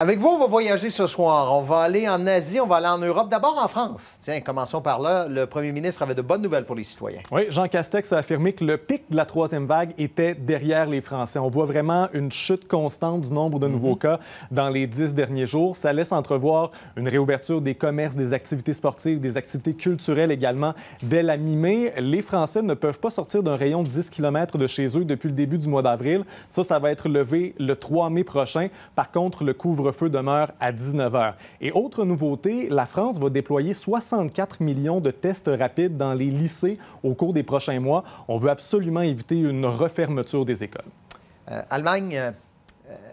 Avec vous, on va voyager ce soir. On va aller en Asie, on va aller en Europe, d'abord en France. Tiens, commençons par là. Le premier ministre avait de bonnes nouvelles pour les citoyens. Oui, Jean Castex a affirmé que le pic de la troisième vague était derrière les Français. On voit vraiment une chute constante du nombre de nouveaux mhm. cas dans les dix derniers jours. Ça laisse entrevoir une réouverture des commerces, des activités sportives, des activités culturelles également dès la mi-mai. Les Français ne peuvent pas sortir d'un rayon de 10 km de chez eux depuis le début du mois d'avril. Ça, ça va être levé le 3 mai prochain. Par contre, le couvre feu demeure à 19 heures. Et autre nouveauté, la France va déployer 64 millions de tests rapides dans les lycées au cours des prochains mois. On veut absolument éviter une refermeture des écoles. Euh, Allemagne, euh,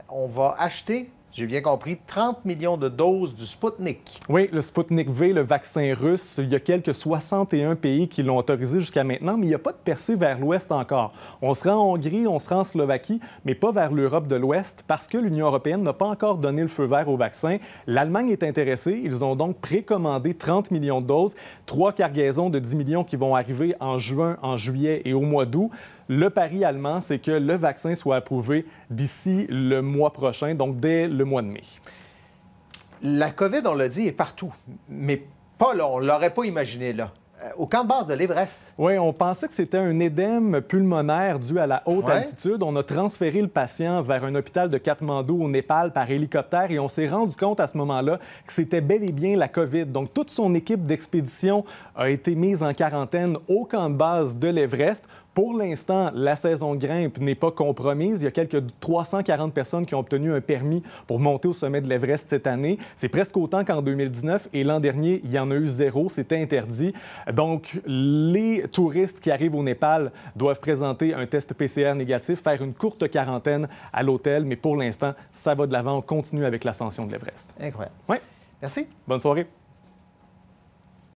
on va acheter j'ai bien compris, 30 millions de doses du Sputnik. Oui, le Sputnik V, le vaccin russe, il y a quelques 61 pays qui l'ont autorisé jusqu'à maintenant, mais il n'y a pas de percée vers l'Ouest encore. On sera en Hongrie, on sera en Slovaquie, mais pas vers l'Europe de l'Ouest parce que l'Union européenne n'a pas encore donné le feu vert au vaccin. L'Allemagne est intéressée. Ils ont donc précommandé 30 millions de doses, trois cargaisons de 10 millions qui vont arriver en juin, en juillet et au mois d'août. Le pari allemand, c'est que le vaccin soit approuvé d'ici le mois prochain, donc dès le mois de mai. La COVID, on l'a dit, est partout, mais pas là, on ne l'aurait pas imaginé là. Euh, au camp de base de l'Everest. Oui, on pensait que c'était un édème pulmonaire dû à la haute altitude. On a transféré le patient vers un hôpital de Katmandou au Népal par hélicoptère et on s'est rendu compte à ce moment-là que c'était bel et bien la COVID. Donc, toute son équipe d'expédition a été mise en quarantaine au camp de base de l'Everest. Pour l'instant, la saison grimpe n'est pas compromise. Il y a quelques 340 personnes qui ont obtenu un permis pour monter au sommet de l'Everest cette année. C'est presque autant qu'en 2019 et l'an dernier, il y en a eu zéro. C'était interdit. Donc, les touristes qui arrivent au Népal doivent présenter un test PCR négatif, faire une courte quarantaine à l'hôtel. Mais pour l'instant, ça va de l'avant. On continue avec l'ascension de l'Everest. Incroyable. Oui. Merci. Bonne soirée.